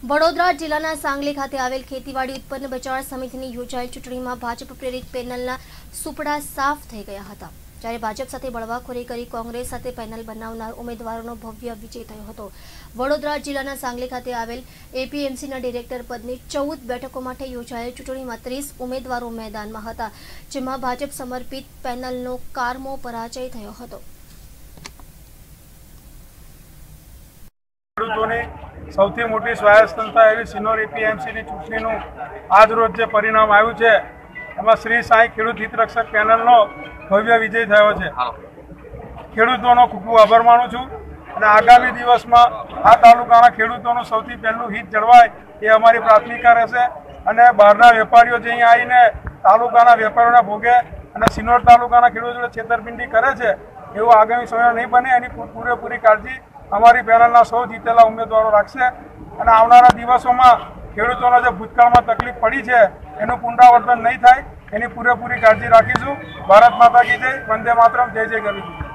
વડોદરા જિલ્લાના સાંગલી ખાતે આવેલ ખેતીવાડી ઉત્પન્ન બજાર સમિતિની યોજાયેલ ચૂંટણીમાં ભાજપ પ્રેરિત પેનલના સુપડા સાફ થઈ ગયા હતા. જ્યારે ભાજપ સાથે બળવાખોરી કરી કોંગ્રેસ સાથે પેનલ બનાવનાર ઉમેદવારોનો ભવ્ય વિજય થયો હતો. વડોદરા જિલ્લાના સાંગલી ખાતે આવેલ એપીએમસીના ડિરેક્ટર પદની ચૌદ બેઠકો માટે યોજાયેલ ચૂંટણીમાં ત્રીસ ઉમેદવારો મેદાનમાં હતા, જેમાં ભાજપ સમર્પિત પેનલનો કારમો પરાજય થયો હતો. ખેડૂતોની સૌથી મોટી સ્વાયત્ત સંસ્થા એવી સિનોર એપીએમસીની ચૂંટણીનું આજરોજ જે પરિણામ આવ્યું છે એમાં શ્રી સાંઈ ખેડૂત હિતરક્ષક પેનલનો ભવ્ય વિજય થયો છે. ખેડૂતોનો ખૂબ ખૂબ આભાર માનું છું અને આગામી દિવસમાં આ તાલુકાના ખેડૂતોનું સૌથી પહેલું હિત જળવાય એ અમારી પ્રાથમિકતા રહેશે અને બહારના વેપારીઓ જે અહીંયા આવીને તાલુકાના વેપારીઓના ભોગે અને સિનોર તાલુકાના ખેડૂતો છેતરપિંડી કરે છે એવું આગામી સમયમાં નહીં બને. એની પૂરેપૂરી કાળજી અમારી પેનલના સૌ જીતેલા ઉમેદવારો રાખશે. અને આવનારા દિવસોમાં ખેડૂતોને જે ભૂતકાળમાં તકલીફ પડી છે, એનું પુનરાવર્તન નહીં થાય. એની પૂરેપૂરી કાળજી રાખીશું. ભારત માતા કી જય. વંદે માતરમ. જય જય ગરવી.